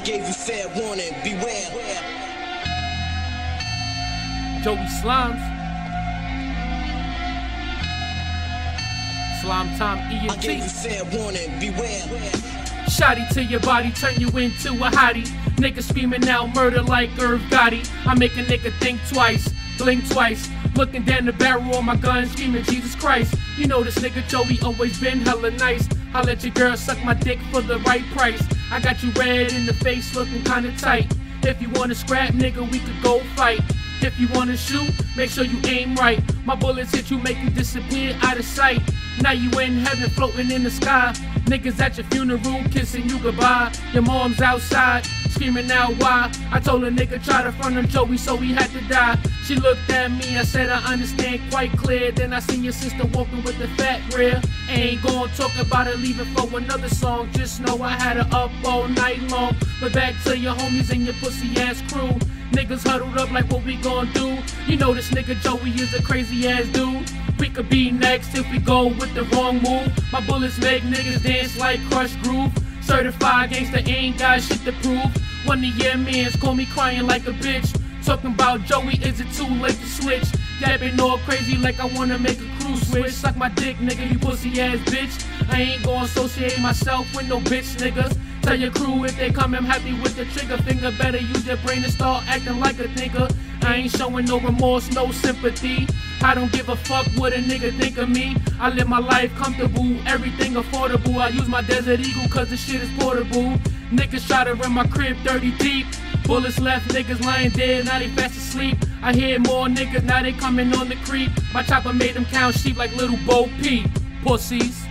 I gave you fair warning, beware. Joey Slimez. Slime time I gave you ENT. fair warning, beware. Shotty to your body, turn you into a hottie. Nigga screaming out murder like Irv Gotti. I make a nigga think twice, blink twice. Looking down the barrel on my gun, screaming Jesus Christ. You know this nigga Joey always been hella nice. I let your girl suck my dick for the right price. I got you red in the face, looking kinda tight. If you wanna scrap, nigga, we could go fight. If you wanna shoot, make sure you aim right. My bullets hit you, make you disappear out of sight. Now you in heaven, floating in the sky. Niggas at your funeral, kissing you goodbye. Your mom's outside, screaming out why. I told a nigga try to front on Joey, so he had to die. She looked at me, I said I understand quite clear. Then I seen your sister walking with the fat rear. Ain't gonna talk about it, leave it for another song. Just know I had her up all night long. But back to your homies and your pussy ass crew. Niggas huddled up like what we gon' do. You know this nigga Joey is a crazy ass dude. We could be next if we go with the wrong move. My bullets make niggas dance like Krush Groove. Certified gangsta ain't got shit to prove. One of your mans call me crying like a bitch. Talking about Joey, is it too late to switch? Yapping all crazy like I wanna make a crew switch. Suck my dick, nigga, you pussy ass bitch. I ain't gonna associate myself with no bitch niggas. Tell your crew if they come, I'm happy with the trigger finger. Better use your brain and start acting like a nigga. I ain't showing no remorse, no sympathy. I don't give a fuck what a nigga think of me. I live my life comfortable, everything affordable. I use my Desert Eagle cause the shit is portable. Niggas try to run my crib 30 deep. Bullets left niggas lying dead, now they fast asleep. I hear more niggas, now they coming on the creep. My chopper made them count sheep like little Bo Peep. Pussies.